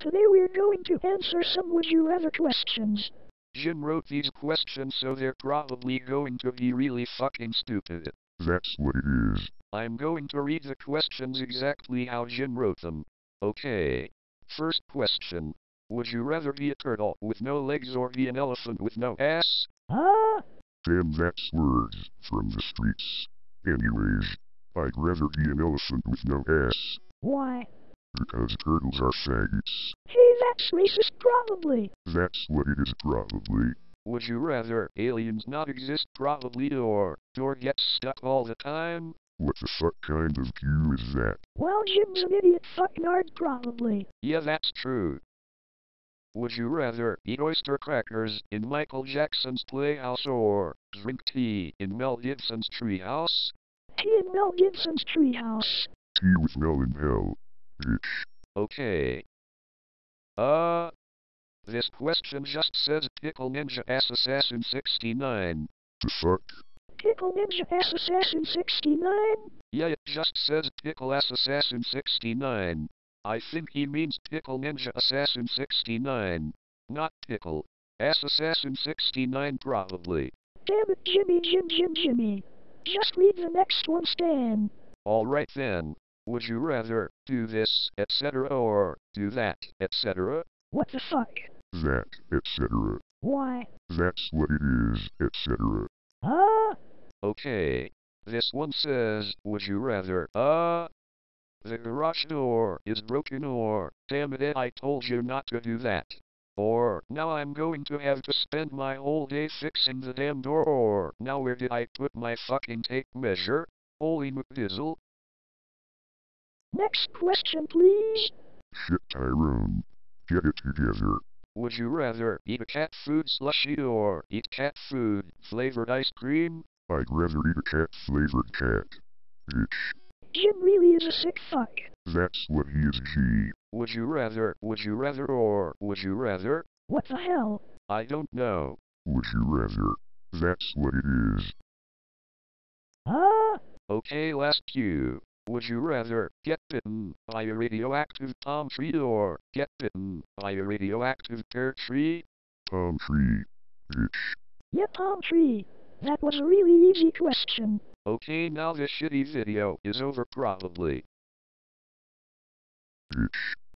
Today we're going to answer some would you rather questions. Jim wrote these questions so they're probably going to be really fucking stupid. That's what it is. I'm going to read the questions exactly how Jim wrote them. Okay. First question. Would you rather be a turtle with no legs or be an elephant with no ass? Ah, Damn, that's words from the streets. Anyways, I'd rather be an elephant with no ass, why? Because turtles are faggots. Hey, that's racist probably. That's what it is probably. Would you rather aliens not exist probably or door get stuck all the time? What the fuck kind of cue is that? Well, Jim's an idiot fucking nerd probably. Yeah, that's true. Would you rather eat oyster crackers in Michael Jackson's Playhouse or drink tea in Mel Gibson's treehouse? Tea in Mel Gibson's treehouse. Tea with melon hell. Bitch. Okay. Uh, this question just says Pickle Ninja Ass Assassin 69. The fuck? Pickle Ninja Ass Assassin 69? Yeah, it just says Pickle Ass Assassin 69. I think he means Pickle Ninja Assassin 69. Not Pickle. Ass Assassin 69 probably. Damn it, Jimmy, Jim, Jim, Jimmy. Just read the next one, Stan. Alright then. Would you rather do this, etc., or do that, etc.? What the fuck? That, etc. Why? That's what it is, etc. Ah, Okay. This one says, would you rather, uh, the garage door is broken or, damn it, I told you not to do that. Or, now I'm going to have to spend my whole day fixing the damn door or, now where did I put my fucking tape measure? Holy McDizzle. Next question, please. Shit, Tyrone. Get it together. Would you rather eat a cat food slushy or eat cat food flavored ice cream? I'd rather eat a cat-flavored cat. Bitch. Jim really is a sick fuck. That's what he is, G. Would you rather, would you rather, or would you rather? What the hell? I don't know. Would you rather? That's what it is. Ah, Okay, last cue. Would you rather get bitten by a radioactive palm tree or get bitten by a radioactive pear tree? Palm tree. Bitch. yeah, palm tree. That was a really easy question. Okay, now this shitty video is over probably. Bitch.